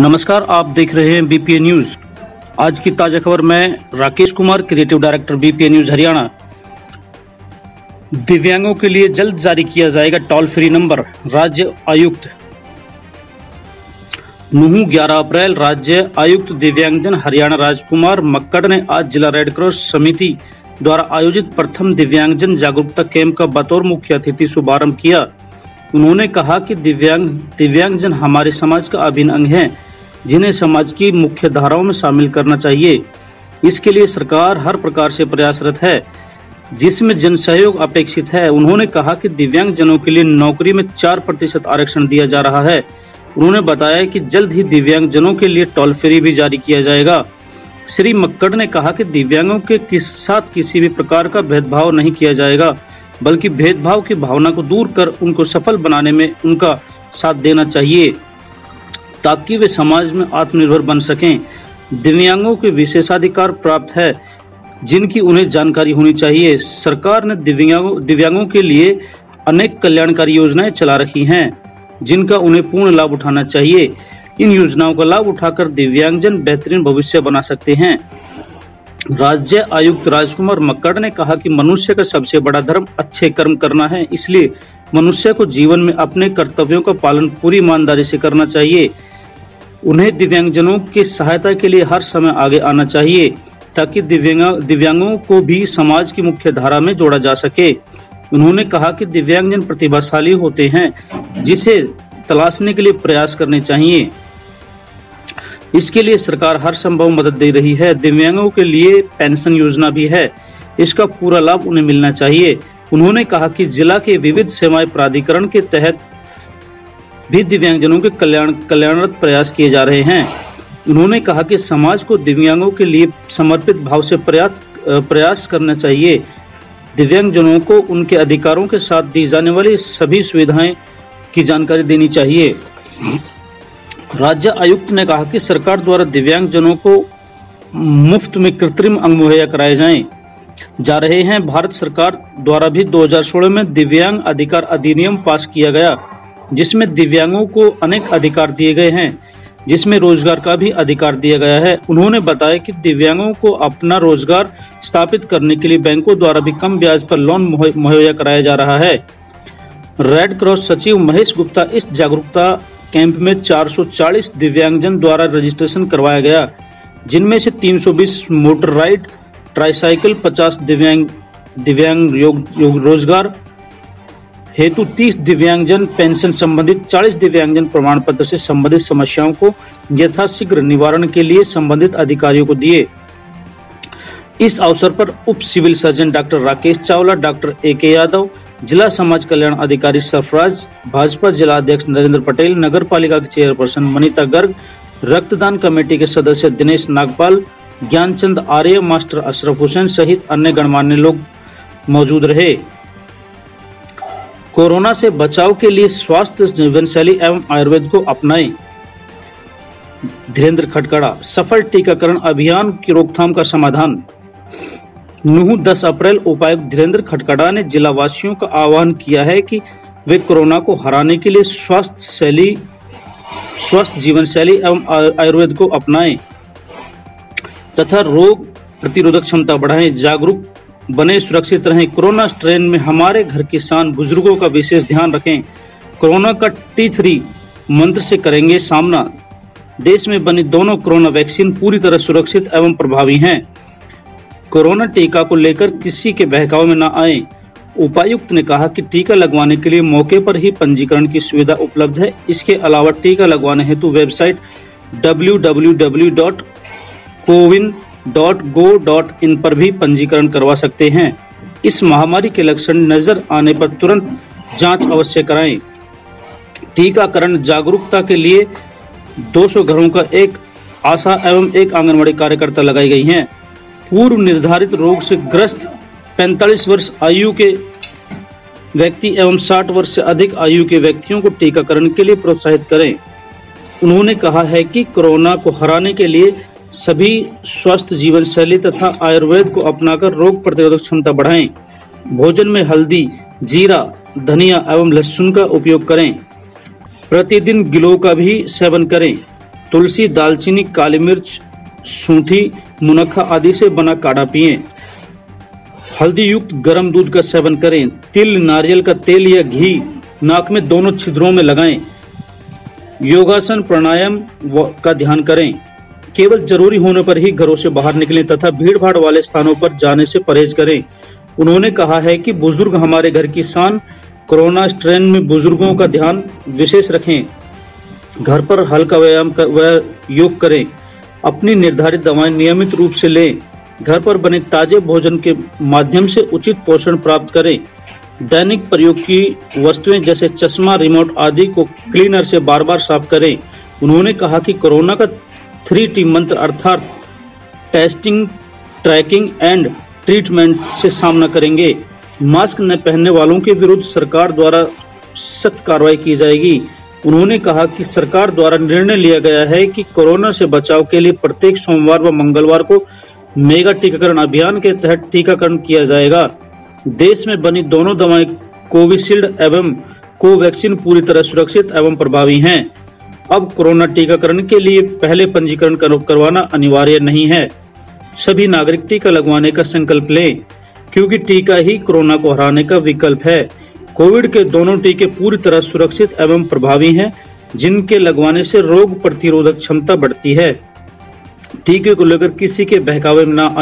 नमस्कार, आप देख रहे हैं बीपीए न्यूज़ आज की ताज़ा खबर मैं Rakesh Kumar creative director BPA News Haryana. दिव्यांगों के लिए जल्द जारी किया जाएगा टोल फ्री नंबर, राज्य आयुक्त। नूह 11 अप्रैल, राज्य आयुक्त दिव्यांगजन हरियाणा, राजकुमार मक्कड़ ने आज जिला रेडक्रॉस समिति द्वारा आयोजित प्रथम दिव्यांगजन जागरूकता कैंप का बतौर मुख्य अतिथि शुभारंभ किया। उन्होंने कहा कि दिव्यांग, दिव्यांगजन हमारे समाज का अभिन्न अंग है। जिन्हें समाज की मुख्य धाराओं में शामिल करना चाहिए। इसके लिए सरकार हर प्रकार से प्रयासरत है। जिसमें जन सहयोग अपेक्षित है, उन्होंने कहा कि दिव्यांग जनों के लिए नौकरी में चार प्रतिशत आरक्षण दिया जा रहा है। उन्होंने बताया कि जल्द ही दिव्यांग जनों के लिए टोल फ्री भी जारी किया जाएगा। श्री मक्कड़ ने कहा कि दिव्यांगों के किस, साथ किसी भी प्रकार का भेदभाव नहीं किया जाएगा, बल्कि भेदभाव की भावना को दूर कर उनको सफल बनाने में उनका साथ देना चाहिए। ताकि वे समाज में आत्मनिर्भर बन सकें। दिव्यांगों के विशेषाधिकार प्राप्त है, जिनकी उन्हें जानकारी होनी चाहिए। सरकार ने दिव्यांगों दिव्यांगों के लिए अनेक कल्याणकारी योजनाएँ चला रखी हैं, जिनका उन्हें पूर्ण लाभ उठाना चाहिए। इन योजनाओं का लाभ उठाकर दिव्यांगजन बेहतरीन भविष्य बना सकते हैं। राज्य आयुक्त राजकुमार मक्कड़ ने कहा कि मनुष्य का सबसे बड़ा धर्म अच्छे कर्म करना है, इसलिए मनुष्य को जीवन में अपने कर्तव्यों का पालन पूरी ईमानदारी से करना चाहिए। उन्हें दिव्यांगजनों की सहायता के लिए हर समय आगे आना चाहिए, ताकि दिव्यांग दिव्यांगों को भी समाज की मुख्य धारा में जोड़ा जा सके। उन्होंने कहा कि दिव्यांगजन प्रतिभाशाली होते हैं, जिसे तलाशने के लिए प्रयास करने चाहिए। इसके लिए सरकार हर संभव मदद दे रही है। दिव्यांगों के लिए पेंशन योजना भी है। इसका पूरा लाभ उन्हें मिलना चाहिए। उन्होंने कहा कि जिला के विविध सेवाएँ प्राधिकरण के तहत भी दिव्यांगजनों के कल्याण, कल्याणरत प्रयास किए जा रहे हैं। उन्होंने कहा कि समाज को दिव्यांगों के लिए समर्पित भाव से प्रयास प्रयास करना चाहिए। दिव्यांगजनों को उनके अधिकारों के साथ दी जाने वाली सभी सुविधाएँ की जानकारी देनी चाहिए। राज्य आयुक्त ने कहा कि सरकार द्वारा दिव्यांगजनों को मुफ़्त में कृत्रिम अंग मुहैया कराए जाएँ। जा रहे हैं, भारत सरकार द्वारा भी 2016 में दिव्यांग अधिकार अधिनियम पास किया गया। जिसमें दिव्यांगों को अनेक अधिकार दिए गए हैं जिसमें रोज़गार का भी अधिकार दिया गया है। उन्होंने बताया कि दिव्यांगों को अपना रोज़गार स्थापित करने के लिए बैंकों द्वारा भी कम ब्याज पर लोन मुहैया कराया जा रहा है। रेड क्रॉस सचिव महेश गुप्ता इस जागरूकता कैंप में 440 दिव्यांगजन द्वारा रजिस्ट्रेशन करवाया गया जिनमें से 320 मोटर राइड ट्राईसाइकिल 50 दिव्यांग दिव्यांग योग, योग रोज़गार हेतु 30 दिव्यांगजन पेंशन संबंधित 40 दिव्यांगजन प्रमाण पत्र से संबंधित समस्याओं को यथाशीघ्र निवारण के लिए संबंधित अधिकारियों को दिए। इस अवसर पर उप civil surgeon doctor Rakesh Chawla, doctor A K Yadav, जिला समाज कल्याण अधिकारी सरफराज, भाजपा जिला अध्यक्ष नरेंद्र पटेल नगर पालिका के चेयरपर्सन मनीता गर्ग, रक्तदान कमेटी के सदस्य दिनेश नागपाल, ज्ञानचंद आर्य, मास्टर अशरफ हुसैन सहित अन्य गणमान्य लोग मौजूद रहे। कोरोना से बचाव के लिए स्वास्थ्य जीवन शैली एवं आयुर्वेद को अपनाएँ। धीरेन्द्र खटकड़ा, सफल टीकाकरण अभियान की रोकथाम का समाधान। नूह 10 अप्रैल, उपायुक्त धीरेन्द्र खटकड़ा ने जिला वासियों का आह्वान किया है कि वे कोरोना को हराने के लिए स्वास्थ्य शैली स्वस्थ जीवन शैली एवं आयुर्वेद को अपनाएँ। तथा रोग प्रतिरोधक क्षमता बढ़ाएँ, जागरूक बने सुरक्षित रहें। कोरोना स्ट्रेन में हमारे घर किसान बुज़ुर्गों का विशेष ध्यान रखें। कोरोना का टी थ्री मंत्र से करेंगे सामना। देश में बनी दोनों कोरोना वैक्सीन पूरी तरह सुरक्षित एवं प्रभावी हैं। कोरोना टीका को लेकर किसी के बहकाव में न आए। उपायुक्त ने कहा कि टीका लगवाने के लिए मौके पर ही पंजीकरण की सुविधा उपलब्ध है। इसके अलावा टीका लगवाने हेतु वेबसाइट www.cowin.go.in पर भी पंजीकरण करवा सकते हैं। इस महामारी के लक्षण नज़र आने पर तुरंत जाँच अवश्य कराएँ। टीकाकरण जागरूकता के लिए 200 घरों का एक आशा एवं एक आंगनबाड़ी कार्यकर्ता लगाई गई हैं। पूर्व निर्धारित रोग से ग्रस्त 45 वर्ष आयु के व्यक्ति एवं 60 वर्ष से अधिक आयु के व्यक्तियों को टीकाकरण के लिए प्रोत्साहित करें। उन्होंने कहा है कि कोरोना को हराने के लिए सभी स्वस्थ जीवन शैली तथा आयुर्वेद को अपनाकर रोग प्रतिरोधक क्षमता बढ़ाएँ। भोजन में हल्दी, जीरा, धनिया एवं लहसुन का उपयोग करें। प्रतिदिन गिलो का भी सेवन करें। तुलसी, दालचीनी, काली मिर्च, सूंठी, मुनक्खा आदि से बना काढ़ा पिए। हल्दी युक्त गर्म दूध का सेवन करें। तिल, नारियल का तेल या घी नाक में दोनों छिद्रों में लगाएँ। योगासन, प्राणायाम का ध्यान करें। केवल ज़रूरी होने पर ही घरों से बाहर निकलें तथा भीड़ भाड़ वाले स्थानों पर जाने से परहेज करें। उन्होंने कहा है कि बुज़ुर्ग हमारे घर की शान कोरोना स्ट्रेन में बुज़ुर्गों का ध्यान विशेष रखें। घर पर हल्का व्यायाम कर, व योग करें। अपनी निर्धारित दवाएँ नियमित रूप से लें। घर पर बने ताजे भोजन के माध्यम से उचित पोषण प्राप्त करें। दैनिक प्रयोग की वस्तुएँ जैसे चश्मा रिमोट आदि को क्लीनर से बार बार साफ़ करें। उन्होंने कहा कि कोरोना का थ्री टी मंत्र अर्थात टेस्टिंग, ट्रैकिंग एंड ट्रीटमेंट से सामना करेंगे। मास्क न पहनने वालों के विरुद्ध सरकार द्वारा सख्त कार्रवाई की जाएगी। उन्होंने कहा कि सरकार द्वारा निर्णय लिया गया है कि कोरोना से बचाव के लिए प्रत्येक सोमवार व मंगलवार को मेगा टीकाकरण अभियान के तहत टीकाकरण किया जाएगा। देश में बनी दोनों दवाएँ कोविशील्ड एवं कोवैक्सीन पूरी तरह सुरक्षित एवं प्रभावी हैं। अब कोरोना टीकाकरण के लिए पहले पंजीकरण कर- करवाना अनिवार्य नहीं है। सभी नागरिक टीका लगवाने का संकल्प लें, क्योंकि टीका ही कोरोना को हराने का विकल्प है। कोविड के दोनों टीके पूरी तरह सुरक्षित एवं प्रभावी हैं, जिनके लगवाने से रोग प्रतिरोधक क्षमता बढ़ती है। टीके को लेकर किसी के बहकावे में न